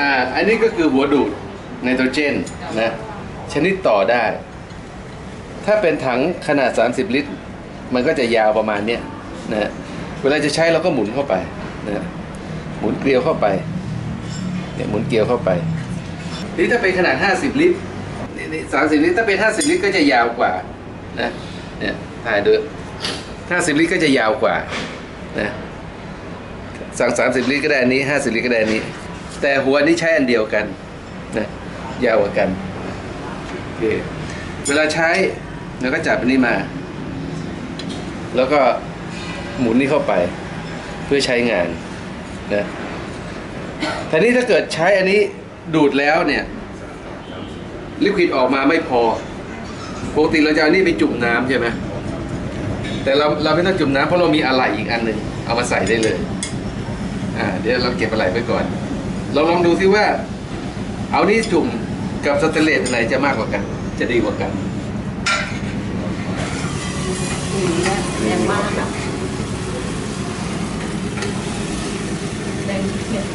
อ่าอันนี้ก็คือหัวดูดไนโตรเจนนะชนิดต่อได้ ถ้าเป็นถังขนาด 30 ลิตร มันก็จะยาวประมาณเนี้ยนะเวลาจะใช้เราก็หมุนเข้าไปนะหมุนเกลียวเข้าไปเนี่ยหมุนเกลียวเข้าไปนี่ถ้าเป็นขนาด 50 ลิตรนี่สามสิบลิตรถ้าเป็น 50 ลิตรก็จะยาวกว่านะเนี่ยถ่ายดู50 ลิตรก็จะยาวกว่านะสั่ง30 ลิตรก็ได้อันนี้ 50 ลิตรก็ได้อันนี้ แต่หัวนี้ใช้อันเดียวกันนะยาวกว่ากันโอเคเวลาใช้เราก็จับอันนี้มา แล้วก็หมุนนี่เข้าไป เพื่อใช้งานนะทีนี้ถ้าเกิดใช้อันนี้ดูดแล้วเนี่ย ลิควิดออกมาไม่พอปกติเราจะเอานี่ไปจุ่มน้ำใช่ไหมแต่เราเราไม่ต้องจุ่มน้ำเพราะเรามีอะไหล่อีกอันหนึ่งเอามาใส่ได้เลย อ่า เดี๋ยวเราเก็บอะไหล่ไว้ก่อน เราลองดูซิว่า เอานี่จุ่มกับสเตนเลสอันไหนจะมากกว่ากัน จะดีกว่ากัน แรงมากอะแรงเขียน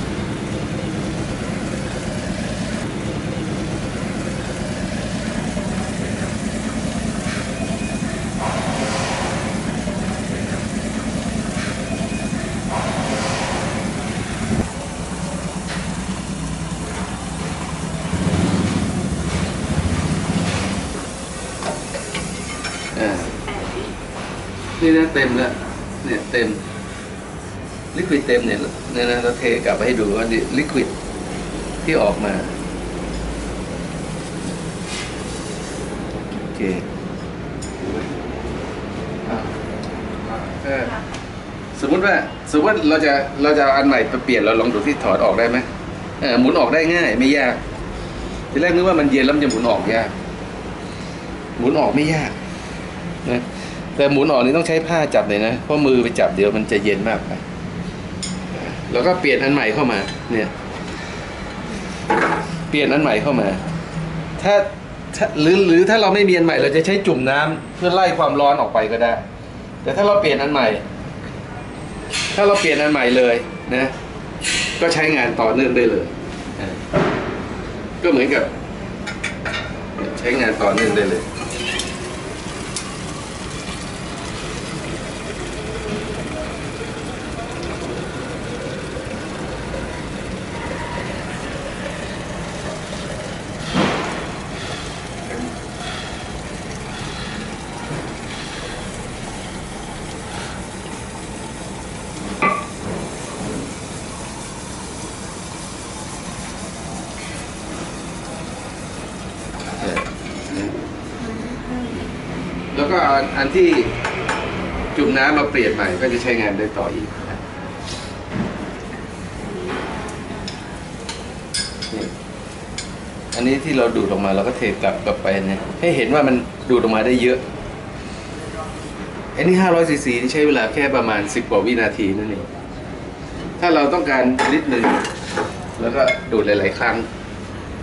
อ่า นี่นะเต็มแล้วเนี่ยเต็มลิควิดเต็มเนี่ยเนี่ยนะเราเทกลับไปให้ดูว่าลิควิดที่ออกมาโอเคสมมติว่าสมมติว่าเราจะเราจะอันใหม่ไปเปลี่ยนเราลองดูที่ถอดออกได้ไหมเออหมุนออกได้ง่าย ไม่ยากทีแรกนึกว่ามันเย็นแล้วมันจะหมุนออกยากหมุนออกไม่ยากนะ แต่หมุนออกนี่ต้องใช้ผ้าจับเลยนะเพราะมือไปจับเดี๋ยวมันจะเย็นมากไปแล้วก็เปลี่ยนอันใหม่เข้ามา เนี่ย เปลี่ยนอันใหม่เข้ามา ถ้าถ้าหรือหรือถ้าเราไม่มีอันใหม่ เราจะใช้จุ่มน้ำเพื่อไล่ความร้อนออกไปก็ได้ แต่ถ้าเราเปลี่ยนอันใหม่ ถ้าเราเปลี่ยนอันใหม่เลยนะ ก็ใช้งานต่อเนื่องได้เลย ก็เหมือนกับ ใช้งานต่อเนื่องได้เลย แล้วก็อันที่จุ่มน้ำมาเปลี่ยนใหม่ก็จะใช้งานได้ต่ออีกอันนี้ที่เราดูดออกมาเราก็เทกลับกลับไปเนี่ยให้เห็นว่ามันดูดออกมาได้เยอะอันนี้500ซีซีนี่ใช้เวลาแค่ประมาณ 10กว่าวินาทีนั่นเองถ้าเราต้องการลิตรหนึ่งแล้วก็ดูดหลาย ๆ ครั้ง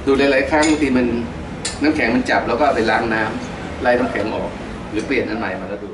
ดูดหลาย ๆ ครั้งบางทีมันน้ำแข็งมันจับแล้วก็ไปล้างน้ำไล่น้ำแข็งออก หรือเปลี่ยนอันใหม่มาแล้วดู